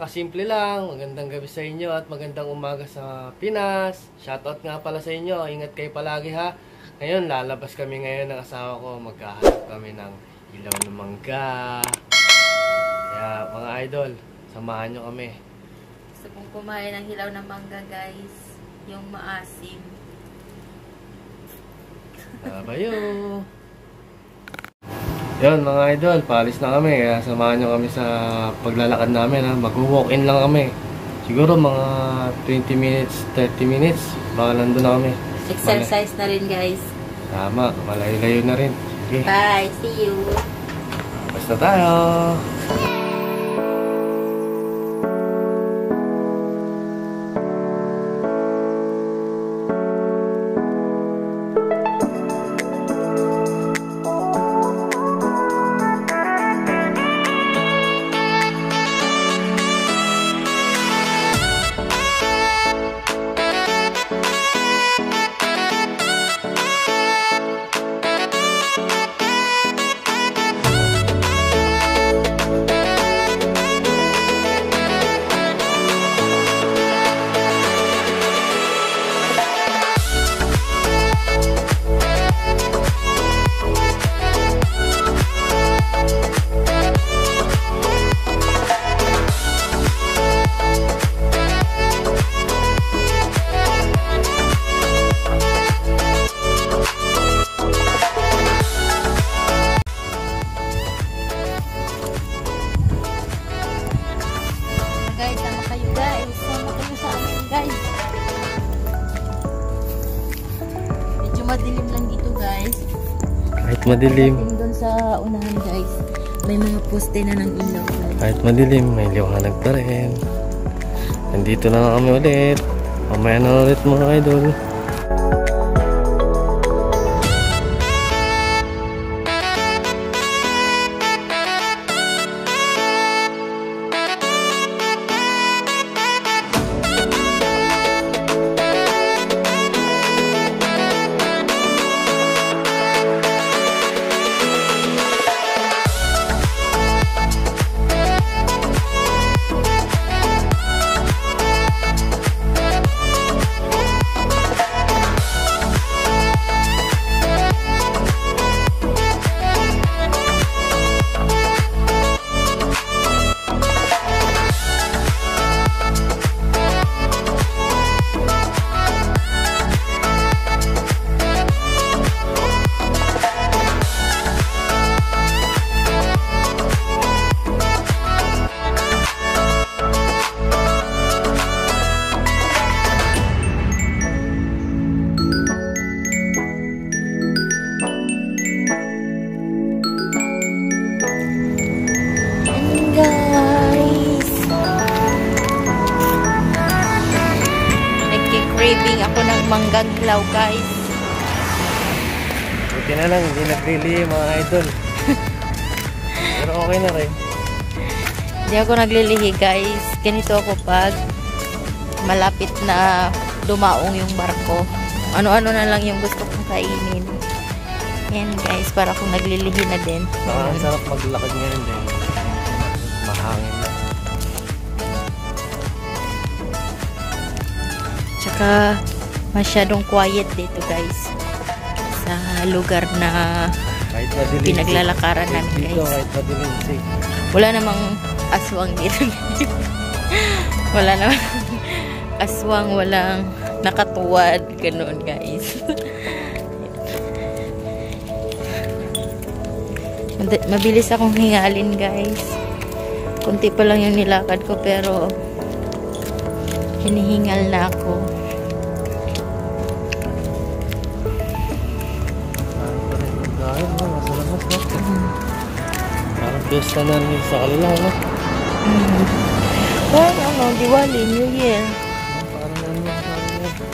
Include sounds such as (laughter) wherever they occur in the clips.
kasimple lang. Magandang gabi sa inyo at magandang umaga sa Pinas. Shoutout nga pala sa inyo. Ingat kayo palagi ha. Ngayon, lalabas kami ngayon ng asawa ko. Magkahanap kami ng ilaw ng mangga. Kaya mga idol, samahan nyo kami. Gusto kong kumain ng hilaw na mangga, guys. Yung maasim. Babayo! Yun mga idol, paalis na kami. Kaya samahan nyo kami sa paglalakad namin. Ha. Mag-walk-in lang kami. Siguro mga 20 minutes, 30 minutes. Baka nandun na kami. Exercise na rin, guys. Tama, malayo-layo na rin. Okay, Bye! See you! basta tayo! Madilim, doon sa unahan, guys. May mga poste na ng ilaw, kahit madilim, may liwanag pa rin. Nandito na kami ulit. Mamaya na ulit mga idol. Nagki-craving ako ng manggang hilaw, guys. Buti na lang, hindi nagrili mga idol. (laughs) Pero okay na rin. Hindi ako naglilihi, guys. Ganito ako pag malapit na dumaong yung barko. Ano-ano na lang yung gusto kong kainin. Yan, guys, para kung naglilihi na din. Saka ang sarap maglakad ngayon din. Mahangin Tsaka, masyadong quiet dito, guys. Sa lugar na pinaglalakaran namin, Dito, guys. See. Wala namang aswang dito. (laughs) wala namang (laughs) aswang, walang nakatuwad. Ganun, guys. (laughs) Mabilis akong hingalin, guys. Kunti pa lang yung nilakad ko, pero hinihingal na ako. Parang piyesta na rin sa kanila, no? Mm. Parang ano, Diwali, New Year. Parang ano sa kanila.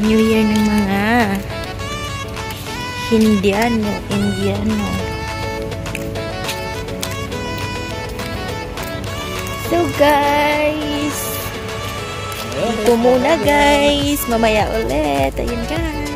New Year ng mga Hindiano, Indiano. So guys, ito muna guys. Mamaya ulit. Ayun guys.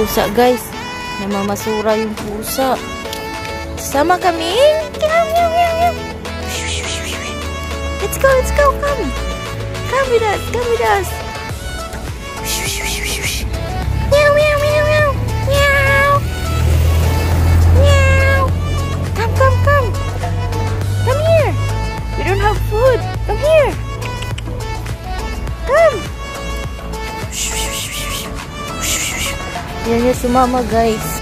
Pusa guys. Namamasura yung pusa. Sama kami. Let's go, let's go, come. Come with us, come with us. Come, come, come. Come here. We don't have food. Come here. Yan yung sumama guys.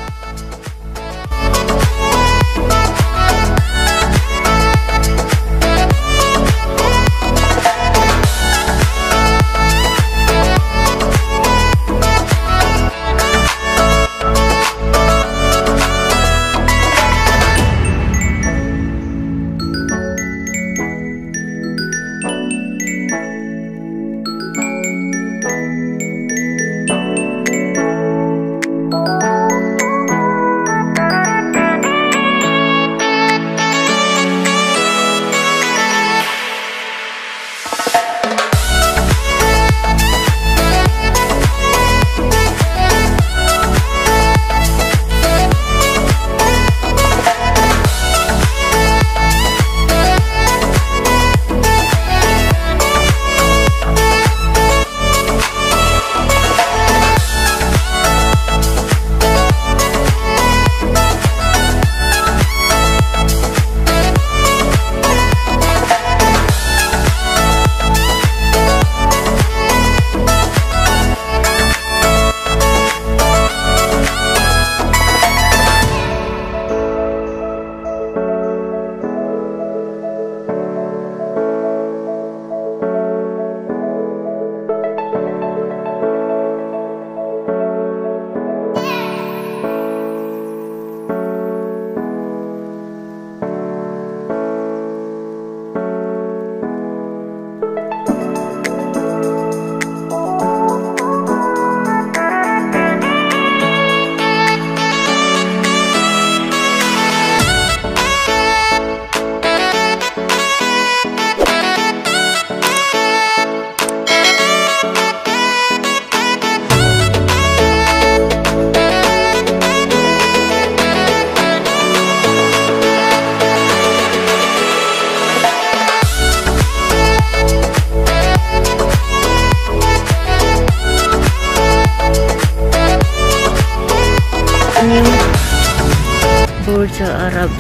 Arab.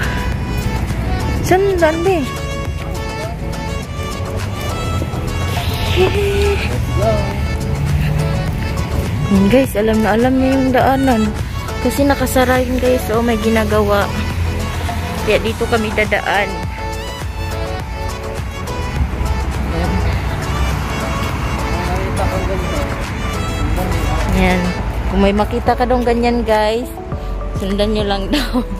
Saan eh? Yun, guys, alam na alam niya yung daanan. Kasi nakasara yun guys. Oh, may ginagawa. Kaya dito kami dadaan. Yan. Kung may makita ka dong ganyan guys, sundan nyo lang daw. (laughs)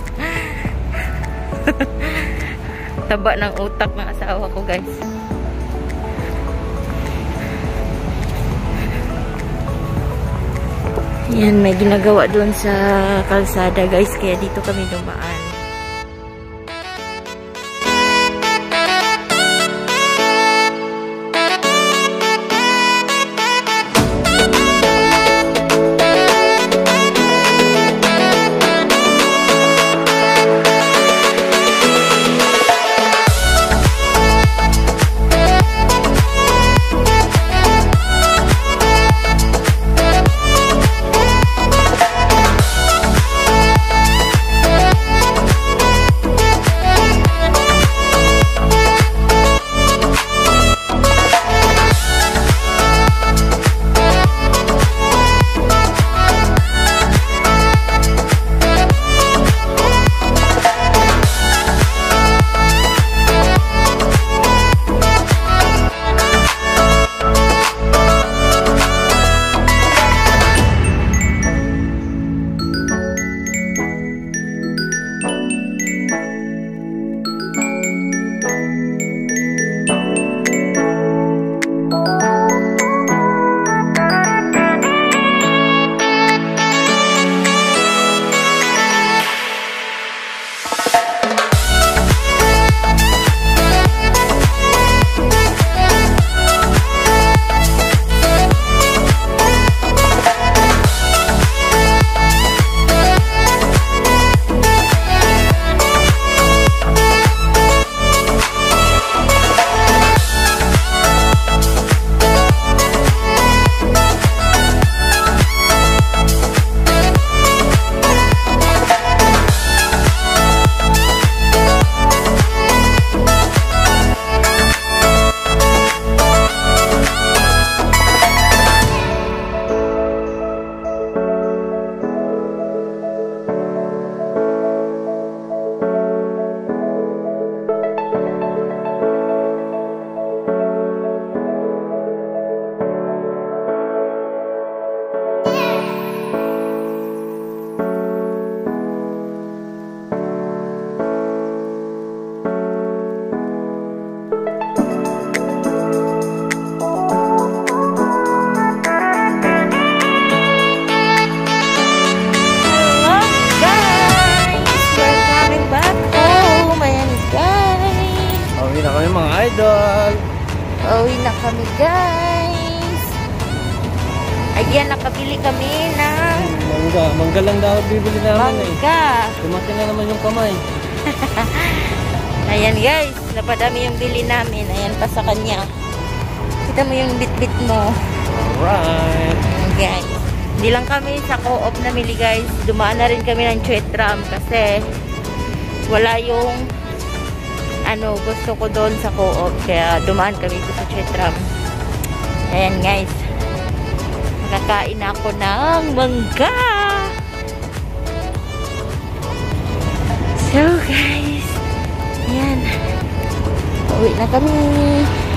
(laughs) Taba ng utak ng asawa ko guys. Yan, may ginagawa doon sa kalsada guys, kaya dito kami dumaan. Idol. Uwi na kami, guys. Ayan, nakabili kami ng Mangga. Mangga lang daw bibili namin eh. mangga. Lumaki na naman yung kamay. (laughs) Ayan, guys. Napadami yung bili namin. Ayan pa sa kanya. Kita mo yung bit-bit mo. Alright. Ayan, guys. Hindi lang kami sa co-op namili, guys. Dumaan na rin kami ng Chetram kasi wala yung ano, gusto ko doon sa co-op. Kaya dumaan kami sa Chetram. Ayan, guys. Makakain ako ng mangga. So, guys. Ayan. Uwi na kami.